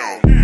now.